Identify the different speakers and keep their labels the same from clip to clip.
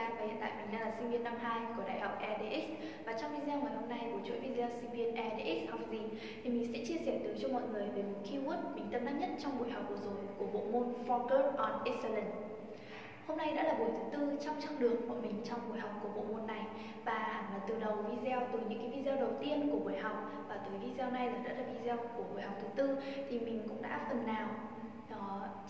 Speaker 1: Trang và hiện tại mình đang là sinh viên năm 2 của Đại học EDX Và trong video ngày hôm nay của chuỗi video sinh viên EDX học gì thì mình sẽ chia sẻ tới cho mọi người về một keyword mình tâm đắc nhất trong buổi học vừa rồi của bộ môn Focus on Excellence. Hôm nay đã là buổi thứ tư trong chặng đường của mình trong buổi học của bộ môn này. Và hẳn là từ đầu video, từ những cái video đầu tiên của buổi học và tới video này là đã là video của buổi học thứ tư thì mình cũng đã phần nào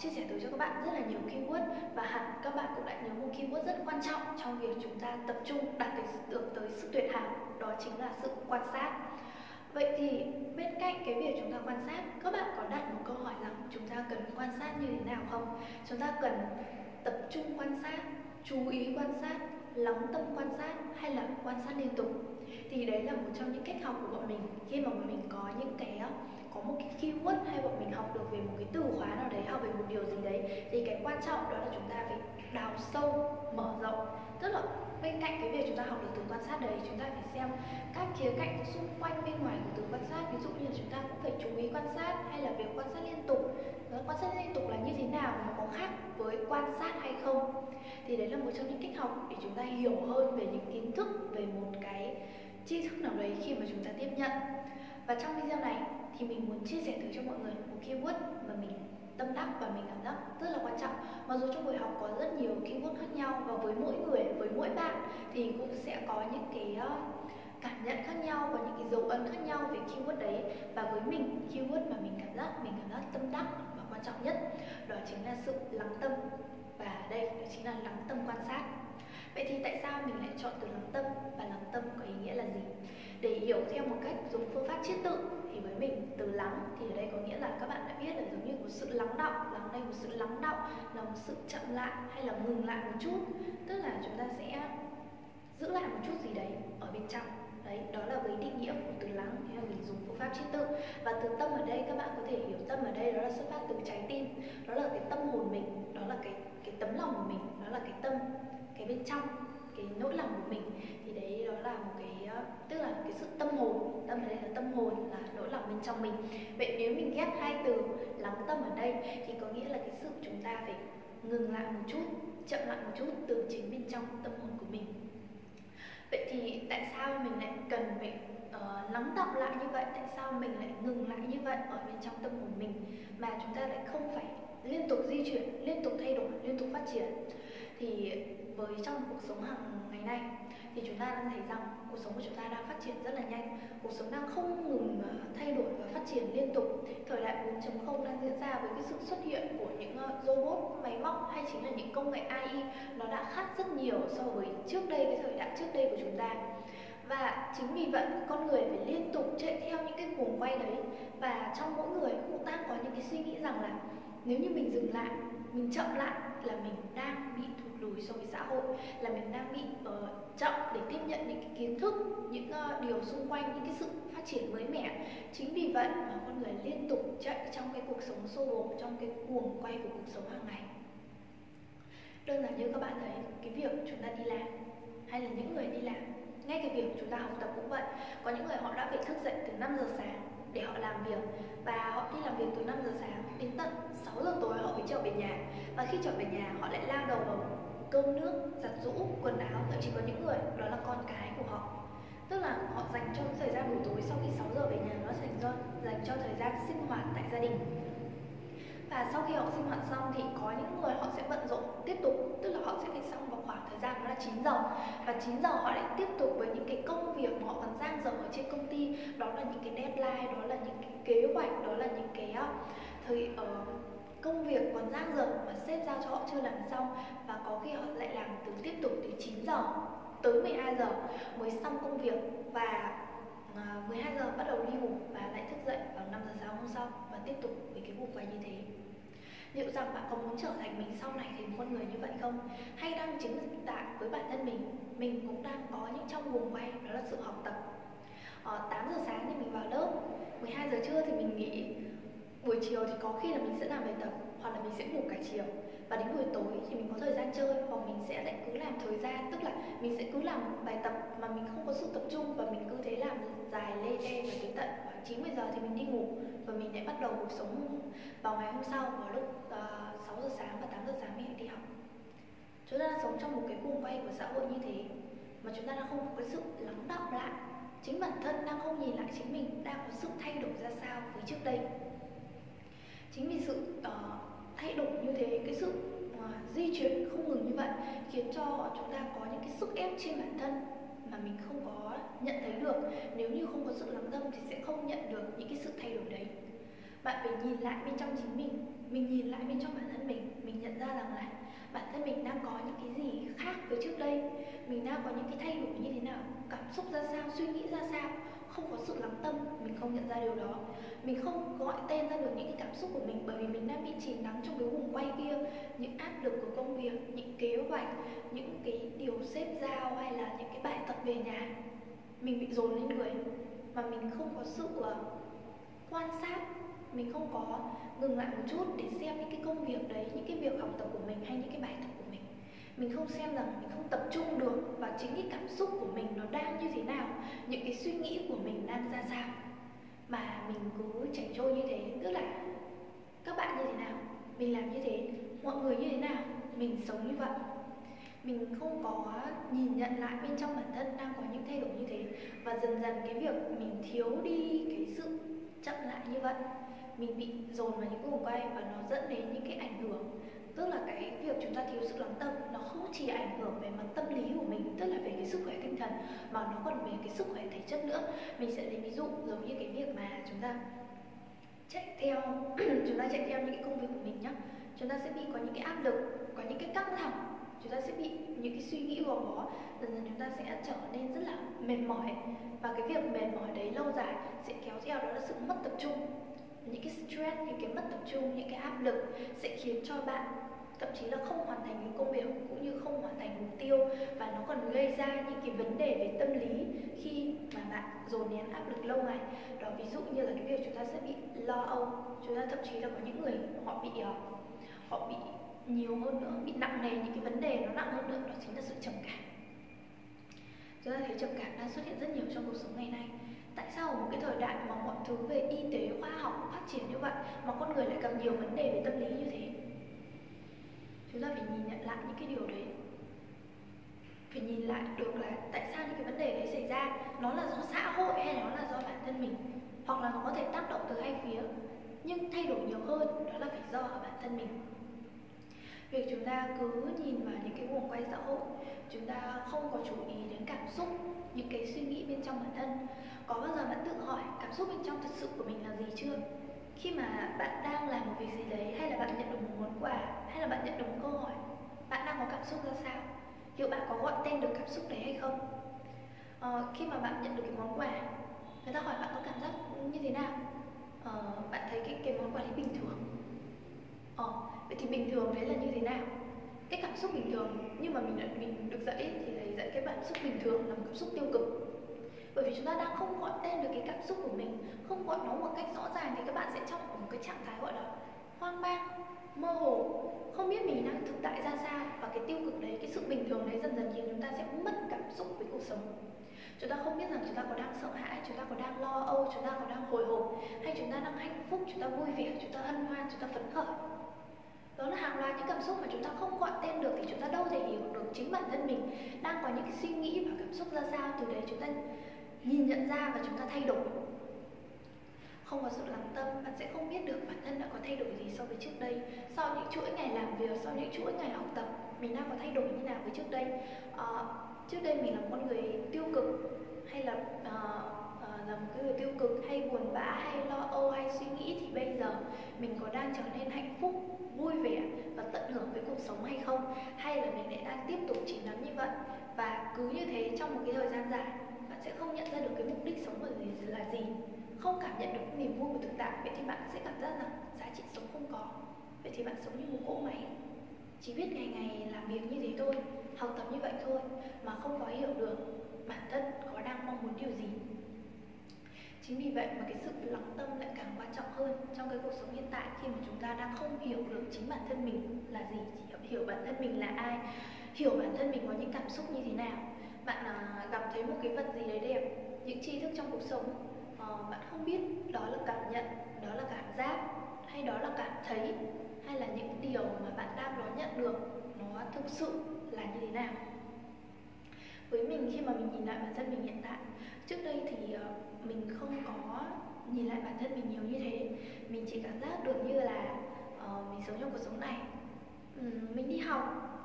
Speaker 1: chia sẻ tới cho các bạn rất là nhiều keyword và hẳn các bạn cũng đã nhớ một keyword rất quan trọng trong việc chúng ta tập trung đạt được tới sự tuyệt hảo đó chính là sự quan sát Vậy thì bên cạnh cái việc chúng ta quan sát, các bạn có đặt một câu hỏi rằng chúng ta cần quan sát như thế nào không? Chúng ta cần tập trung quan sát, chú ý quan sát, lắng tâm quan sát hay là quan sát liên tục? Thì đấy là một trong những cách học của bọn mình khi mà bọn mình có những cái có một cái keyword hay bọn mình học được về một cái từ khóa nào học về một điều gì đấy. Thì cái quan trọng đó là chúng ta phải đào sâu, mở rộng. Tức là bên cạnh cái việc chúng ta học được từ quan sát đấy, chúng ta phải xem các khía cạnh xung quanh bên ngoài của từ quan sát. Ví dụ như là chúng ta cũng phải chú ý quan sát hay là việc quan sát liên tục. Quan sát liên tục là như thế nào, nó có khác với quan sát hay không? Thì đấy là một trong những cách học để chúng ta hiểu hơn về những kiến thức, về một cái tri thức nào đấy khi mà chúng ta tiếp nhận. Và trong video này thì mình muốn chia sẻ tới cho mọi người một keyword mà mình tâm đắc và mình cảm giác rất là quan trọng. Mặc dù trong buổi học có rất nhiều keyword khác nhau và với mỗi người, với mỗi bạn thì cũng sẽ có những cái ờ, cảm nhận khác nhau và những cái dấu ấn khác nhau về keyword đấy. Và với mình, keyword mà mình cảm giác, mình cảm giác tâm đắc và quan trọng nhất đó chính là sự lắng tâm. Và đây, đó chính là lắng tâm quan sát. Vậy thì tại sao mình lại chọn từ lắng tâm? Và lắng tâm có ý nghĩa là gì? Để hiểu theo một cách dùng phương pháp chiết tự thì với mình từ lắng thì ở đây có nghĩa là các bạn đã biết là giống như một sự lắng động lắng đây một sự lắng động là một sự chậm lại hay là ngừng lại một chút. Tức là chúng ta sẽ giữ lại một chút gì đấy ở bên trong. Đấy, đó là với định nghĩa của từ lắng thế là mình dùng phương pháp chiết tự. Và từ tâm ở đây các bạn có thể hiểu tâm ở đây đó là xuất phát từ trái tim, đó là cái tâm hồn mình, đó là cái cái tấm lòng của mình, đó là cái tâm, cái bên trong cái nỗi lòng của mình thì đấy đó là một cái ờ, tức là cái sự tâm hồn. Tâm ở đây là tâm hồn là nỗi lòng bên trong mình. Vậy nếu mình ghép hai từ lắng tâm ở đây thì có nghĩa là cái sự chúng ta phải ngừng lại một chút chậm lại một chút từ chính bên trong tâm hồn của mình. Vậy thì tại sao mình lại cần phải uh, lắng động lại như vậy? Tại sao mình lại ngừng lại như vậy ở bên trong tâm hồn mình mà chúng ta lại không phải liên tục di chuyển liên tục thay đổi liên tục phát triển? Thì với trong cuộc sống hàng ngày nay thì chúng ta đang thấy rằng cuộc sống của chúng ta đang phát triển rất là nhanh. Cuộc sống đang không ngừng à, thay đổi và phát triển liên tục. Thời đại 4.0 đang diễn ra với cái sự xuất hiện của những ờ, robot, máy móc hay chính là những công nghệ AI nó đã khác rất nhiều so với trước đây, cái thời đại trước đây của chúng ta. Và chính vì vậy, con người phải liên tục chạy theo những cái cuồng quay đấy. Và trong mỗi người cũng đang có những cái suy nghĩ rằng là nếu như mình dừng lại, mình chậm lại là mình đang bị thụt lùi so với xã hội là mình đang bị uh, chậm để tiếp nhận những cái kiến thức những uh, điều xung quanh những cái sự phát triển mới mẻ. Chính vì vậy mà con người liên tục chạy trong cái cuộc sống xô bồ trong cái cuồng quay của cuộc sống hàng ngày. Đơn giản như các bạn thấy cái việc chúng ta đi làm hay là những người đi làm ngay cái việc chúng ta học tập cũng vậy. Có những người họ đã phải thức dậy từ 5 giờ sáng để họ làm việc và họ đi làm việc từ 5 giờ sáng đến tận 6 giờ tối họ mới trở về nhà. Và khi trở về nhà họ lại lao đầu vào cơm nước giặt rũ quần áo thậm chí có những người đó là con cái của họ. Tức là họ dành cho thời gian buổi tối sau khi 6 giờ về nhà nó dành cho dành cho thời gian sinh hoạt tại gia đình. Và sau khi họ sinh hoạt xong thì có những người họ sẽ bận rộn tiếp tục tức là họ sẽ phải xong vào khoảng thời gian đó là 9 giờ. Và 9 giờ họ lại tiếp tục với những cái công việc mà họ còn giang dở ở trên công ty đó là những cái deadline đó là những cái kế hoạch đó là những cái ờ, thời uh, công việc còn dang dở mà sếp giao cho họ chưa làm xong và có khi họ lại làm từ tiếp tục từ 9 giờ, tới 12 giờ mới xong công việc và à, 12 giờ bắt đầu đi ngủ và lại thức dậy vào 5 giờ sáng hôm sau và tiếp tục với cái cuộc quay như thế. Liệu rằng bạn có muốn trở thành mình sau này thành con người như vậy không? Hay đang chính tại với bản thân mình mình cũng đang có những trong buồng quay, đó là sự học tập. Ờ, Ở 8 giờ sáng thì mình vào lớp 12 giờ trưa thì mình nghỉ buổi chiều thì có khi là mình sẽ làm bài tập hoặc là mình sẽ ngủ cả chiều. Và đến buổi tối thì mình có thời gian chơi hoặc mình sẽ lại cứ làm thời gian tức là mình sẽ cứ làm bài tập mà mình không có sự tập trung và mình cứ thế làm dài lê thê và đến tận khoảng 90 giờ thì mình đi ngủ và mình lại bắt đầu cuộc sống vào ngày hôm sau vào lúc ờ, uh, 6 giờ sáng và 8 giờ sáng mình đi học. Chúng ta đang sống trong một cái cuồng quay của xã hội như thế mà chúng ta đang không có sự lắng đọng lại. Chính bản thân đang không nhìn lại chính mình đang có sự thay đổi ra sao với trước đây chính vì sự uh, thay đổi như thế cái sự uh, di chuyển không ngừng như vậy khiến cho chúng ta có những cái sức ép trên bản thân mà mình không có nhận thấy được. Nếu như không có sự lắng tâm thì sẽ không nhận được những cái sự thay đổi đấy. Bạn phải nhìn lại bên trong chính mình mình nhìn lại bên trong bản thân mình mình nhận ra rằng là bản thân mình đang có những cái gì khác với trước đây mình đang có những cái thay đổi như thế nào cảm xúc ra sao suy nghĩ ra sao không có sự lắng tâm, mình không nhận ra điều đó. Mình không gọi tên ra được những cái cảm xúc của mình bởi vì mình đang bị chìm đắm trong cái vùng quay kia. Những áp lực của công việc, những kế hoạch, những cái điều xếp giao hay là những cái bài tập về nhà, mình bị dồn lên người. Mà mình không có sự ờ, quan sát, mình không có ngừng lại một chút để xem những cái công việc đấy, những cái việc học tập của mình hay những cái bài tập mình không xem rằng mình không tập trung được vào chính cái cảm xúc của mình nó đang như thế nào, những cái suy nghĩ của mình đang ra sao. Mà mình cứ chảy trôi như thế, tức là các bạn như thế nào, mình làm như thế, mọi người như thế nào, mình sống như vậy. Mình không có nhìn nhận lại bên trong bản thân đang có những thay đổi như thế. Và dần dần cái việc mình thiếu đi cái sự chậm lại như vậy, mình bị dồn vào những vòng quay và nó dẫn đến những cái ảnh hưởng tức là cái việc chúng ta thiếu sự lắng tâm, nó không chỉ ảnh hưởng về mặt tâm lý của mình, tức là về cái sức khỏe tinh thần, mà nó còn về cái sức khỏe thể chất nữa. Mình sẽ lấy ví dụ giống như cái việc mà chúng ta chạy theo, chúng ta chạy theo những cái công việc của mình nhá. Chúng ta sẽ bị có những cái áp lực, có những cái căng thẳng, chúng ta sẽ bị những cái suy nghĩ gò bó, dần dần chúng ta sẽ trở nên rất là mệt mỏi. Và cái việc mệt mỏi đấy lâu dài sẽ kéo theo đó là sự mất tập trung những cái stress, những cái mất tập trung, những cái áp lực sẽ khiến cho bạn thậm chí là không hoàn thành những công việc cũng như không hoàn thành mục tiêu và nó còn gây ra những cái vấn đề về tâm lý khi mà bạn dồn nén áp lực lâu ngày. Đó, ví dụ như là cái việc chúng ta sẽ bị lo âu, chúng ta thậm chí là có những người họ bị ờ, họ bị nhiều hơn nữa, bị nặng nề, những cái vấn đề nó nặng hơn nữa, đó chính là sự trầm cảm. Chúng ta thấy trầm cảm đang xuất hiện rất nhiều trong cuộc sống ngày nay tại sao ở một cái thời đại mà mọi thứ về y tế, khoa học phát triển như vậy mà con người lại gặp nhiều vấn đề về tâm lý như thế? Chúng ta phải nhìn nhận lại những cái điều đấy. Phải nhìn lại được là tại sao những cái vấn đề đấy xảy ra. Nó là do xã hội hay nó là do bản thân mình? Hoặc là nó có thể tác động từ hai phía. Nhưng thay đổi nhiều hơn, đó là phải do ở bản thân mình việc chúng ta cứ nhìn vào những cái guồng quay xã hội chúng ta không có chú ý đến cảm xúc những cái suy nghĩ bên trong bản thân. Có bao giờ bạn tự hỏi cảm xúc bên trong thật sự của mình là gì chưa? Khi mà bạn đang làm một việc gì đấy hay là bạn nhận được một món quà hay là bạn nhận được một câu hỏi bạn đang có cảm xúc ra sao? Liệu bạn có gọi tên được cảm xúc đấy hay không? Ờ, khi mà bạn nhận được cái món quà người ta hỏi bạn có cảm giác như thế nào? Ờ, bạn thấy cái cái món quà đấy bình thường ờ, vậy thì bình thường đấy là như thế nào? Cái cảm xúc bình thường nhưng mà mình đã mình được dạy thì thầy dạy cái cảm xúc bình thường là một cảm xúc tiêu cực. Bởi vì chúng ta đang không gọi tên được cái cảm xúc của mình không gọi nó một cách rõ ràng thì các bạn sẽ trong một cái trạng thái gọi là hoang mang mơ hồ không biết mình đang thực tại ra sao. Và cái tiêu cực đấy cái sự bình thường đấy dần dần khiến chúng ta sẽ mất cảm xúc với cuộc sống. Chúng ta không biết rằng chúng ta có đang sợ hãi chúng ta có đang lo âu chúng ta có đang hồi hộp hay chúng ta đang hạnh phúc chúng ta vui vẻ chúng ta hân hoan chúng ta phấn khởi đó là hàng loạt những cảm xúc mà chúng ta không gọi tên được thì chúng ta đâu thể hiểu được chính bản thân mình đang có những cái suy nghĩ và cảm xúc ra sao. Từ đấy chúng ta nhìn nhận ra và chúng ta thay đổi. Không có sự lắng tâm bạn sẽ không biết được bản thân đã có thay đổi gì so với trước đây. Sau những chuỗi ngày làm việc sau những chuỗi ngày học tập mình đang có thay đổi như nào với trước đây? À, trước đây mình là một con người tiêu cực hay là uh, là một cái người tiêu cực hay buồn bã hay lo âu hay suy nghĩ thì bây giờ mình có đang trở nên hạnh phúc, vui vẻ và tận hưởng với cuộc sống hay không? Hay là mình lại đang tiếp tục chìm đắm như vậy? Và cứ như thế trong một cái thời gian dài, bạn sẽ không nhận ra được cái mục đích sống của gì, là gì? Không cảm nhận được niềm vui của thực tại, vậy thì bạn sẽ cảm giác rằng giá trị sống không có. Vậy thì bạn sống như một cỗ máy, chỉ biết ngày ngày làm việc như thế thôi, học tập như vậy thôi mà không có hiểu được bản thân có đang mong muốn điều gì chính vì vậy mà cái sự lắng tâm lại càng quan trọng hơn trong cái cuộc sống hiện tại khi mà chúng ta đang không hiểu được chính bản thân mình là gì chỉ hiểu bản thân mình là ai hiểu bản thân mình có những cảm xúc như thế nào. Bạn à, gặp thấy một cái vật gì đấy đẹp những tri thức trong cuộc sống à, bạn không biết đó là cảm nhận đó là cảm giác hay đó là cảm thấy hay là những điều mà bạn đang đón nhận được nó thực sự là như thế nào? Với mình khi mà mình nhìn lại bản thân mình hiện tại trước đây thì uh, mình không có nhìn lại bản thân mình nhiều như thế. Mình chỉ cảm giác được như là uh, mình sống trong cuộc sống này. Um, mình đi học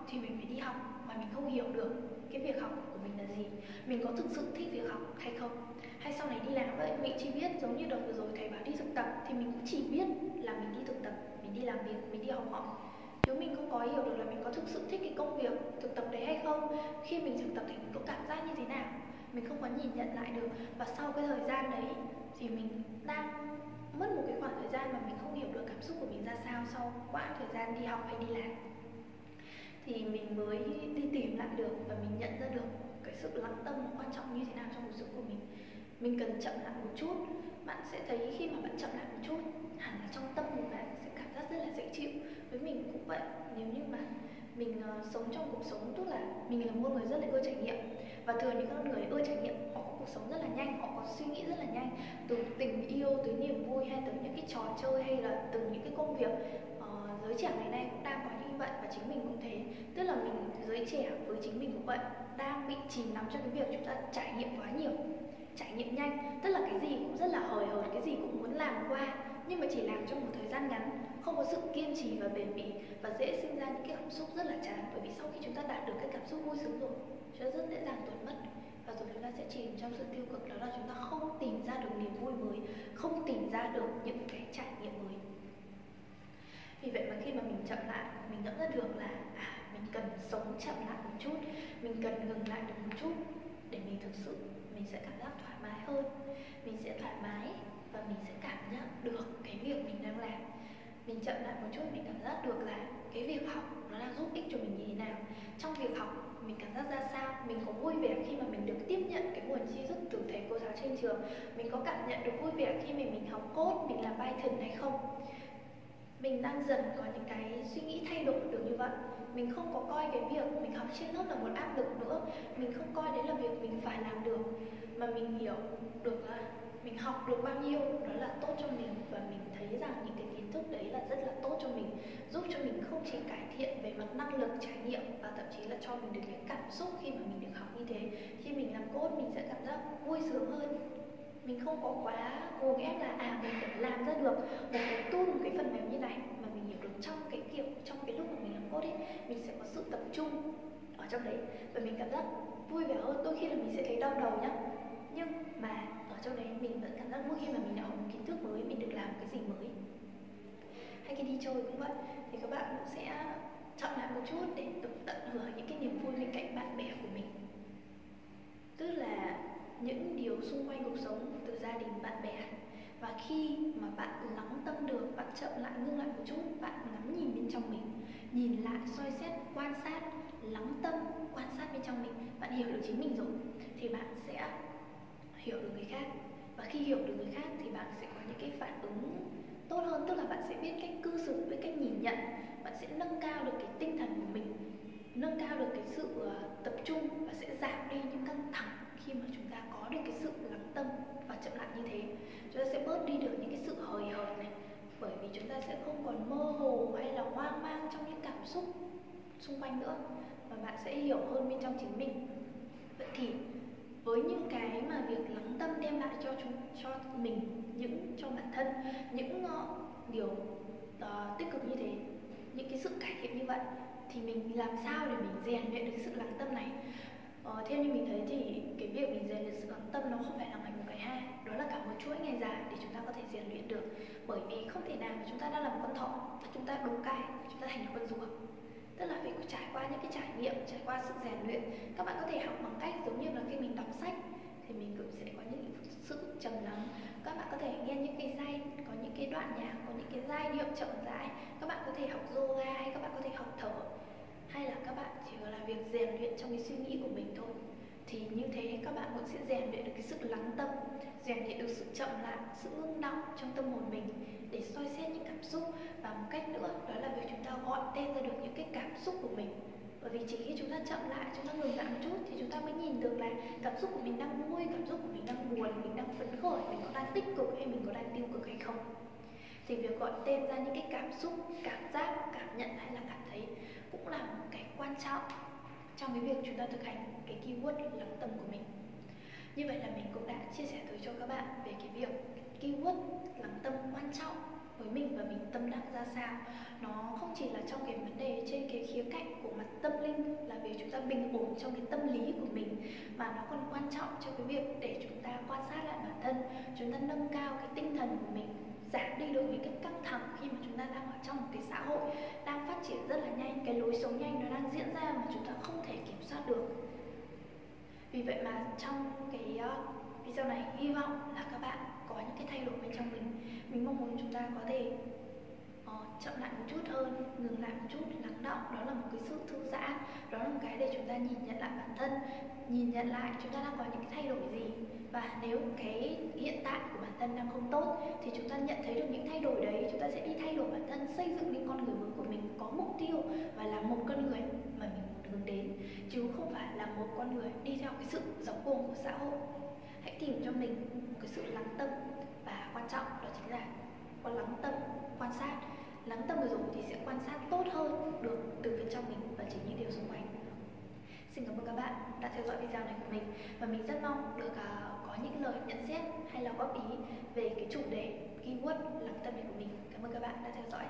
Speaker 1: thì mình phải đi học mà mình không hiểu được cái việc học của mình là gì. Mình có thực sự thích việc học hay không? Hay sau này đi làm vậy mình chỉ biết giống như đợt vừa rồi thầy bảo đi thực tập thì mình cũng chỉ biết là mình đi thực tập mình đi làm việc mình đi học hỏi. Chứ mình không có hiểu được là mình có thực sự thích cái công việc thực tập đấy hay không. Khi mình thực tập thì mình có cảm giác như thế nào? Mình không có nhìn nhận lại được. Và sau cái thời gian đấy thì mình đang mất một cái khoảng thời gian mà mình không hiểu được cảm xúc của mình ra sao sau quãng thời gian đi học hay đi làm. Thì mình mới đi tìm lại được và mình nhận ra được cái sự lắng tâm quan trọng như thế nào trong cuộc sống của mình. Mình cần chậm lại một chút. Bạn sẽ thấy khi mà bạn chậm lại một chút, hẳn là trong tâm của bạn sẽ cảm giác rất là dễ chịu. Với mình cũng vậy. Nếu như mà mình uh, sống trong cuộc sống tức là mình là một người rất là ưa trải nghiệm. Và thường những con người ưa trải nghiệm họ có cuộc sống rất là nhanh họ có suy nghĩ rất là nhanh. Từ tình yêu tới niềm vui hay từ những cái trò chơi hay là từ những cái công việc uh, giới trẻ ngày nay cũng đang có như vậy. Và chính mình cũng thế. Tức là mình giới trẻ với chính mình cũng vậy. Đang bị chìm nắm trong cái việc chúng ta trải nghiệm quá nhiều trải nghiệm nhanh. Tức là cái gì cũng rất là hời hợt cái gì cũng muốn làm qua nhưng mà chỉ làm trong một thời gian ngắn không có sự kiên trì và bền bỉ và dễ sinh ra những cái cảm xúc rất là chán. Bởi vì sau khi chúng ta đạt được cái cảm xúc vui sướng rồi chúng ta rất dễ dàng tuột mất. Và rồi chúng ta sẽ chìm trong sự tiêu cực đó là chúng ta không tìm ra được niềm vui mới không tìm ra được những cái trải nghiệm mới. Vì vậy mà khi mà mình chậm lại mình nhận ra được là à, mình cần sống chậm lại một chút mình cần ngừng lại được một chút để mình thực sự mình sẽ cảm giác thoải mái hơn mình sẽ thoải mái và mình sẽ cảm nhận được cái việc mình đang làm mình chậm lại một chút, mình cảm giác được là cái việc học nó đang giúp ích cho mình như thế nào. Trong việc học, mình cảm giác ra sao? Mình có vui vẻ khi mà mình được tiếp nhận cái nguồn tri thức từ thầy cô giáo trên trường? Mình có cảm nhận được vui vẻ khi mà mình học cốt mình làm Python hay không? Mình đang dần có những cái suy nghĩ thay đổi được như vậy. Mình không có coi cái việc mình học trên lớp là một áp lực nữa. Mình không coi đấy là việc mình phải làm được. Mà mình hiểu được là mình học được bao nhiêu, đó là tốt cho mình và mình thấy rằng những cái kiến thức đấy là rất là tốt cho mình, giúp cho mình không chỉ cải thiện về mặt năng lực, trải nghiệm và thậm chí là cho mình được cái cảm xúc khi mà mình được học như thế. Khi mình làm code, mình sẽ cảm giác vui sướng hơn. Mình không có quá cố ép là à mình phải làm ra được một cái tool, một cái phần mềm như này, mà mình hiểu được trong cái kiểu, trong cái lúc mà mình làm code ấy, mình sẽ có sự tập trung ở trong đấy. Và mình cảm giác vui vẻ hơn. Đôi khi là mình sẽ thấy đau đầu nhá. Nhưng mà ở trong đấy mình vẫn cảm giác vui khi mà mình đã học một kiến thức mới, mình được làm cái gì mới đi chơi cũng vậy, thì các bạn cũng sẽ chậm lại một chút để được tận hưởng những cái niềm vui bên cạnh bạn bè của mình. Tức là những điều xung quanh cuộc sống từ gia đình, bạn bè. Và khi mà bạn lắng tâm được, bạn chậm lại, ngưng lại một chút, bạn ngắm nhìn bên trong mình, nhìn lại, soi xét, quan sát, lắng tâm, quan sát bên trong mình, bạn hiểu được chính mình rồi, thì bạn sẽ hiểu được người khác. Và khi hiểu được người khác thì bạn sẽ có những cái phản ứng tốt hơn, tức là bạn sẽ biết cách cư xử biết cách nhìn nhận. Bạn sẽ nâng cao được cái tinh thần của mình, nâng cao được cái sự ờ, tập trung và sẽ giảm đi những căng thẳng khi mà chúng ta có được cái sự lắng tâm và chậm lại như thế. Chúng ta sẽ bớt đi được những cái sự hời hợt này, bởi vì chúng ta sẽ không còn mơ hồ hay là hoang mang trong những cảm xúc xung quanh nữa và bạn sẽ hiểu hơn bên trong chính mình. Vậy thì với những cái mà việc lắng tâm đem lại cho chúng cho mình những cho bản thân những uh, điều uh, tích cực như thế những cái sự cải thiện như vậy thì mình làm sao để mình rèn luyện được sự lắng tâm này? Ờ, theo như mình thấy thì cái việc mình rèn luyện sự lắng tâm nó không phải là ngày một ngày hai đó là cả một chuỗi ngày dài để chúng ta có thể rèn luyện được. Bởi vì không thể nào mà chúng ta đang làm con thỏ chúng ta đục cài chúng ta thành con rùa tức là phải trải qua những cái trải nghiệm, trải qua sự rèn luyện. Các bạn có thể học bằng cách giống như là khi mình đọc sách, thì mình cũng sẽ có những sự trầm lắng. Các bạn có thể nghe những cái giai, có những cái đoạn nhạc, có những cái giai điệu chậm rãi. Các bạn có thể học yoga hay các bạn có thể học thở. Hay là các bạn chỉ là việc rèn luyện trong cái suy nghĩ của mình thôi thì như thế các bạn cũng sẽ rèn luyện được cái sự lắng tâm, rèn luyện được sự chậm lại, sự ngưng động trong tâm hồn mình để soi xét những cảm xúc. Và một cách nữa đó là việc chúng ta gọi tên ra được những cái cảm xúc của mình. Bởi vì chỉ khi chúng ta chậm lại, chúng ta ngừng lại một chút thì chúng ta mới nhìn được là cảm xúc của mình đang vui, cảm xúc của mình đang buồn, mình đang phấn khởi, mình có đang tích cực hay mình có đang tiêu cực hay không. Thì việc gọi tên ra những cái cảm xúc, cảm giác, cảm nhận hay là cảm thấy cũng là một cái quan trọng trong cái việc chúng ta thực hành cái keyword lắng tâm của mình. Như vậy là mình cũng đã chia sẻ tới cho các bạn về cái việc keyword lắng tâm quan trọng với mình và mình tâm đắc ra sao. Nó không chỉ là trong cái vấn đề trên cái khía cạnh của mặt tâm linh là việc chúng ta bình ổn trong cái tâm lý của mình, mà nó còn quan trọng cho cái việc để chúng ta quan sát lại bản thân, chúng ta nâng cao cái tinh thần của mình giảm đi được những cái căng thẳng khi mà chúng ta đang ở trong một cái xã hội đang phát triển rất là nhanh. Cái lối sống nhanh nó đang diễn ra mà chúng ta không thể kiểm soát được. Vì vậy mà trong cái ờ, video này hy vọng là các bạn có những cái thay đổi bên trong mình. Mình mong muốn chúng ta có thể uh, chậm lại một chút hơn ngừng lại một chút lắng động đó là một cái sự thư giãn đó là một cái để chúng ta nhìn nhận lại bản thân nhìn nhận lại chúng ta đang có những cái thay đổi gì và nếu cái hiện tại của bản thân đang không tốt thì chúng ta nhận thấy được những thay đổi đấy. Chúng ta sẽ đi thay đổi bản thân xây dựng nên con người mới của mình có mục tiêu và là một con người mà mình muốn hướng đến chứ không phải là một con người đi theo cái sự giống cuồng của xã hội. Hãy tìm cho mình một cái sự lắng tâm và quan trọng đó chính là có lắng tâm quan sát. Lắng tâm được rồi thì sẽ quan sát tốt hơn được từ bên trong mình và chính những điều xung quanh. Xin cảm ơn các bạn đã theo dõi video này của mình và mình rất mong được uh, những lời nhận xét hay là góp ý về cái chủ đề keyword lắng tâm này của mình. Cảm ơn các bạn đã theo dõi.